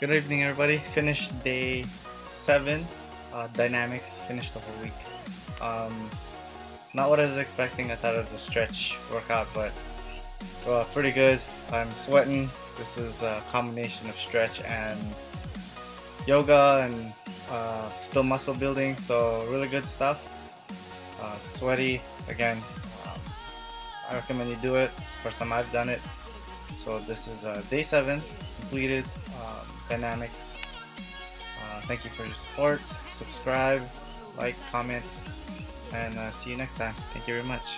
Good evening, everybody. Finished day seven. Uh, Dynamix finished the whole week. Um, not what I was expecting. I thought it was a stretch workout, but uh, pretty good. I'm sweating. This is a combination of stretch and yoga and uh, still muscle building. So really good stuff. Uh, sweaty again. Um, I recommend you do it. It's the first time I've done it. So this is uh, day seven completed. Um, Dynamix. Uh, thank you for your support. Subscribe, like, comment, and uh, see you next time. Thank you very much.